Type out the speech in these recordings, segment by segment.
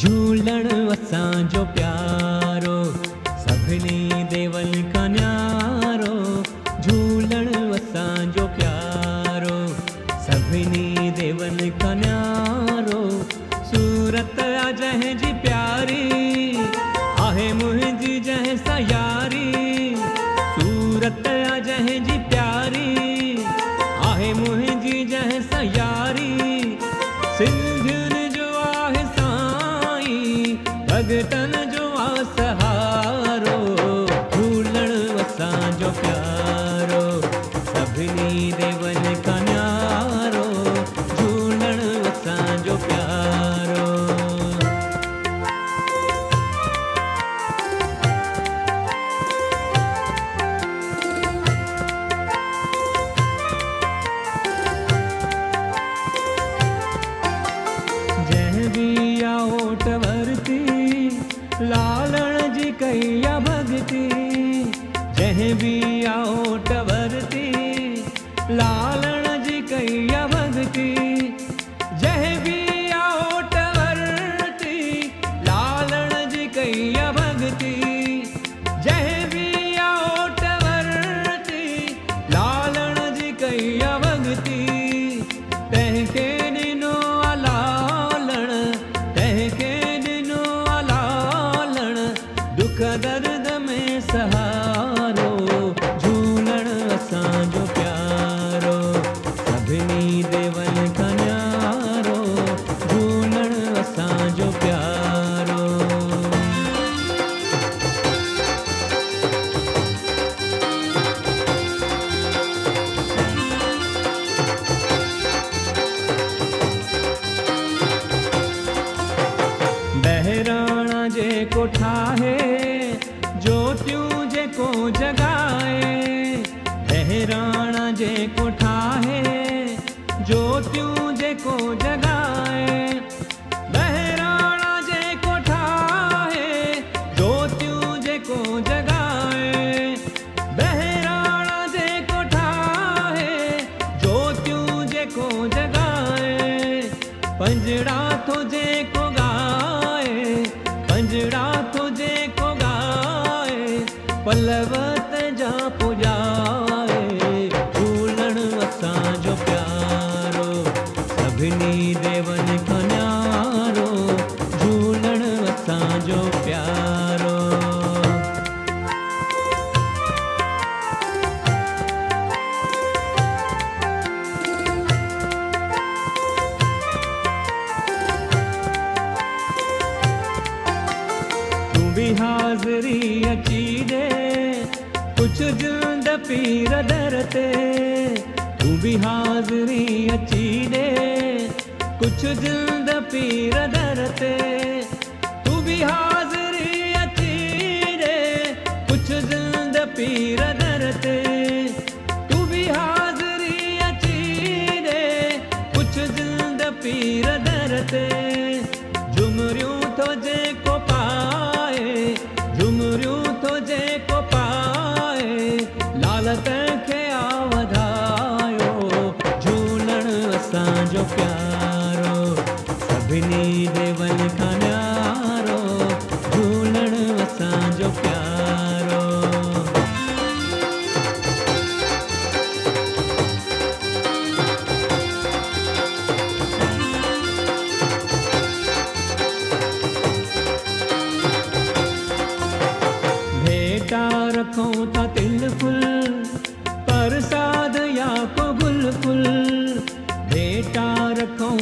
झूलण असांजो प्यारो, सभिनी देवल का न्यारो झूलण असांजो प्यारो, सभिनी देवल का न्यारो सूरत जंहिंजी लगन लालण जी कैया भगती जह बि दुख दर्द में सहारो, झूलण असांजो प्यारो। सभिनी देवनि खां न्यारो, झूलण असांजो प्यारो। बहिराणा जेको ठाहे जेको जगाए। बहिराणा जेको ठाहे, ज्योतियूं जेको जगाए। बहिराणा जेको ठाहे, ज्योतियूं जेको जगाए। बहिराणा जेको ठाहे, ज्योतियूं जेको जगाए। पंजड़ा थो जेको गाए जा पुॼाए झूलण असांजो प्यारो न्यारो झूलण असांजो प्यारो। कुझु जिंद पीर दर ते तूं बि हाज़री अची ॾे कुझु जिंद पीर दर ते तूं बि हाज़री अची ॾे कुझु जिंद पीर दर ते तूं बि हाज़री अची ॾे कुझु जिंद पीर दर ते झुमरियूं थो जेको सभिनी देवन न्यारो झूलण असांजो प्यारो।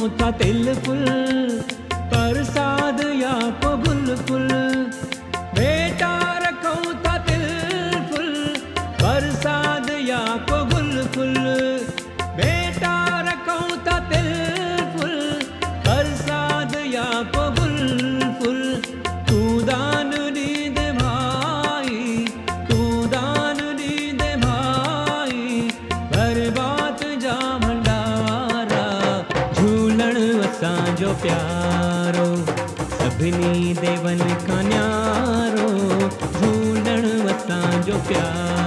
था तिल फुल प्यारो सभिनी देवन का न्यारो झूलण वो प्यारो